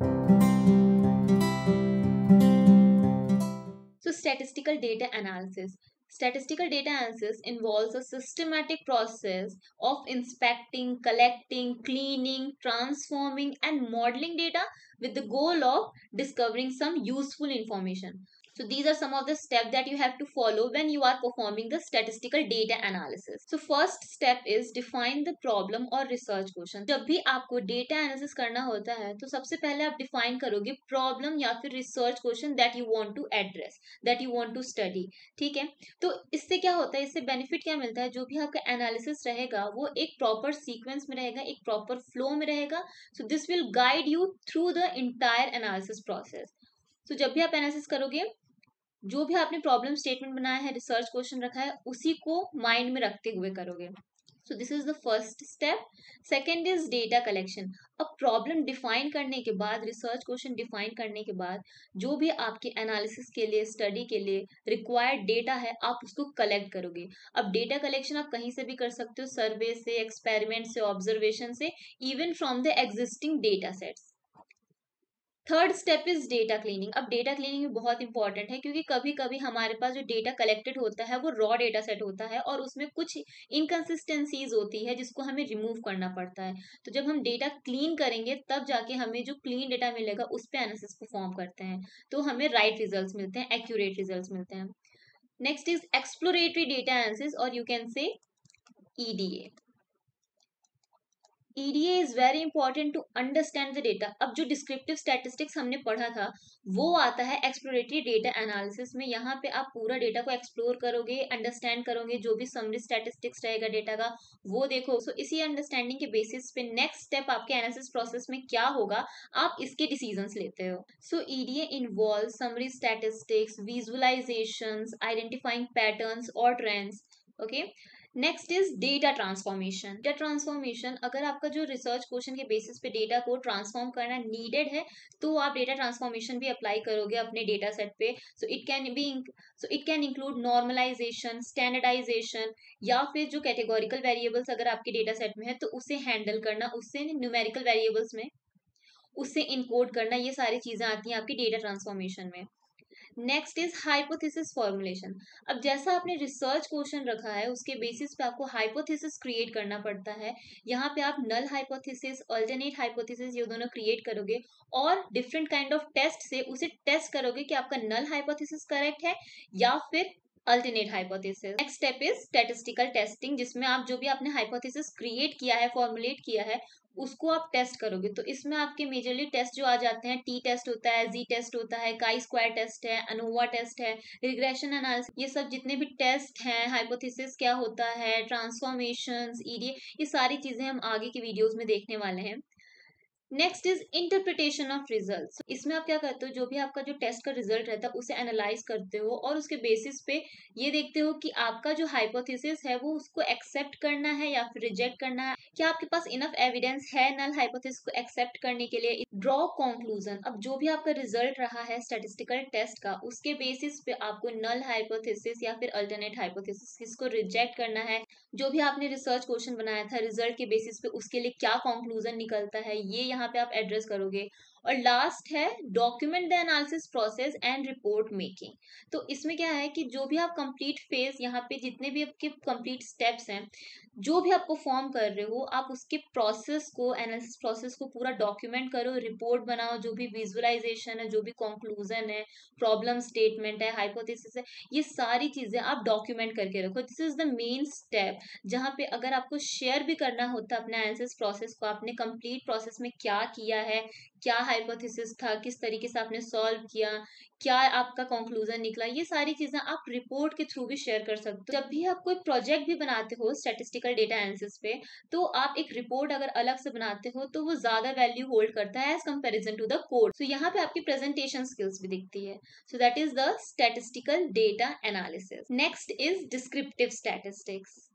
So statistical data analysis. Statistical data analysis involves a systematic process of inspecting, collecting, cleaning, transforming, and modeling data with the goal of discovering some useful information. So these are some of the steps that you have to follow when you are performing the statistical data analysis. So first step is define the problem or research question. जब भी आपको data analysis करना होता है तो सबसे पहले आप define करोगे problem या फिर research question that you want to address, that you want to study. ठीक है तो इससे क्या होता है इससे benefit क्या मिलता है जो भी आपका analysis रहेगा वो एक proper sequence में रहेगा एक proper flow में रहेगा so this will guide you through the entire analysis process. तो जब भी आप एनालिसिस करोगे, जो भी आपने प्रॉब्लम स्टेटमेंट बनाया है रिसर्च क्वेश्चन रखा है, उसी को माइंड में रखते हुए करोगे। So this is the first step second is data collection अब प्रॉब्लम डिफाइन करने के बाद रिसर्च क्वेश्चन डिफाइन करने के बाद, जो भी आपके एनालिसिस के लिए स्टडी के लिए रिक्वायर्ड डेटा है, आप उसको कलेक्ट करोगे। अब डेटा कलेक्शन आप कहीं से भी कर सकते हो सर्वे से एक्सपेरिमेंट से ऑब्जर्वेशन से even from the existing data sets third step is data cleaning अब डेटा क्लीनिंग भी बहुत इंपॉर्टेंट है क्योंकि कभी कभी हमारे पास जो डेटा कलेक्टेड होता है, वो रॉ डेटा सेट होता है और उसमें कुछ इनकन्सिस्टेंसीज होती है जिसको हमें रिमूव करना पड़ता है। तो जब हम डेटा क्लीन करेंगे, तब जाके हमें जो क्लीन डेटा मिलेगा, उस पर एनालिसिस परफॉर्म करते हैं। तो हमें राइट right रिज़ल्ट मिलते हैं एक्यूरेट रिज़ल्ट मिलते हैं। Next is exploratory data analysis और you can say EDA EDA is very important to understand the data अब जो डिस्क्रिप्टिव स्टैटिस्टिक्स हमने पढ़ा था वो आता है एक्सप्लोरेटरी डेटा एनालिसिस में। यहाँ पे आप पूरा डेटा को एक्सप्लोर करोगे अंडरस्टैंड करोगे जो भी समरी स्टैटिस्टिक्स रहेगा डेटा का वो देखो। सो so, इसी अंडरस्टैंडिंग के बेसिस पे नेक्स्ट स्टेप आपके एनालिसिस प्रोसेस में क्या होगा आप इसके डिसीज़न लेते हो। So EDA involve summary statistics visualisation identifying patterns और trends okay next is data transformation data transformation अगर आपका जो रिसर्च क्वेश्चन के बेसिस पे डेटा को ट्रांसफॉर्म करना नीडेड है तो आप डेटा ट्रांसफॉर्मेशन भी अप्लाई करोगे अपने डेटा सेट पे. So it can be so it can include normalisation standardisation या फिर जो कैटेगोरिकल वेरिएबल्स अगर आपके डेटा सेट में है तो उसे हैंडल करना उससे न्यूमेरिकल वेरिएबल्स में उससे इनकोड करना, ये सारी चीज़ें आती हैं आपकी डेटा ट्रांसफॉर्मेशन में. नेक्स्ट इज़ हाइपोथेसिस फॉर्मुलेशन अब जैसा आपने रिसर्च क्वेश्चन रखा है, उसके बेसिस पे आपको हाइपोथेसिस क्रिएट करना पड़ता है। यहाँ पे आप नल हाइपोथेसिस अल्टरनेट हाइपोथेसिस ये दोनों क्रिएट करोगे और डिफरेंट काइंड ऑफ़ टेस्ट से उसे टेस्ट करोगे कि आपका नल हाइपोथेसिस करेक्ट है या फिर alternate hypothesis next step is statistical testing जिसमें आप जो भी आपने हाइपोथेसिस क्रिएट किया है फॉर्मुलेट किया है, उसको आप टेस्ट करोगे। तो इसमें आपके मेजरली टेस्ट जो आ जाते हैं टी टेस्ट होता है जी टेस्ट होता है काई स्क्वायर टेस्ट है अनोवा टेस्ट है रिग्रेशन एनालिसिस ये सब जितने भी टेस्ट हैं हाइपोथेसिस क्या होता है ट्रांसफॉर्मेशन ईडी ये सारी चीज़ें हम आगे की वीडियोज़ में देखने वाले हैं। Next is interpretation of result इसमें आप क्या करते हो? जो भी आपका जो टेस्ट का रिज़ल्ट रहता है, उसे एनालाइज करते हो और उसके बेसिस पे ये देखते हो कि आपका जो हाइपोथेसिस है, वो उसको एक्सेप्ट करना है या फिर रिजेक्ट करना है। क्या आपके पास इनफ एविडेंस है नल हाइपोथेसिस को एक्सेप्ट करने के लिए? ड्रॉ कंक्लूजन अब जो भी आपका रिज़ल्ट रहा है स्टेटिस्टिकल टेस्ट का, उसके बेसिस पे आपको नल हाइपोथेसिस या फिर अल्टरनेट हाइपोथेसिस किसको रिजेक्ट करना है जो भी आपने रिसर्च क्वेश्चन बनाया था रिज़ल्ट के बेसिस पे उसके लिए क्या कंक्लूजन निकलता है, ये यहाँ पे आप एड्रेस करोगे। और लास्ट है document the analysis process and report making तो इसमें क्या है कि जो भी आप कंप्लीट फ़ेज़ यहाँ पे जितने भी आपके कंप्लीट स्टेप्स हैं, जो भी आप परफॉर्म कर रहे हो, आप उसके प्रोसेस को एनालिसिस प्रोसेस को पूरा डॉक्यूमेंट करो रिपोर्ट बनाओ, जो भी विजुअलाइजेशन है, जो भी कंक्लूजन है प्रॉब्लम स्टेटमेंट है हाइपोथेसिस है, ये सारी चीज़ें आप डॉक्यूमेंट करके रखो। This is the main step जहाँ पे अगर आपको शेयर भी करना होता है अपने एनालिसिस प्रोसेस को, आपने कंप्लीट प्रोसेस में क्या किया है, क्या हाइपोथेसिस था, किस तरीके से आपने सॉल्व किया, क्या आपका कंक्लूजन निकला, ये सारी चीज़ें आप रिपोर्ट के थ्रू भी शेयर कर सकते हो। जब भी आप कोई प्रोजेक्ट भी बनाते हो स्टेटिस्टिकल डेटा एनालिसिस पे तो आप एक रिपोर्ट अगर अलग से बनाते हो तो वो ज़्यादा वैल्यू होल्ड करता है as comparison to the code so यहाँ पे आपकी प्रेजेंटेशन स्किल्स भी दिखती है। So that is the statistical data analysis next is descriptive statistics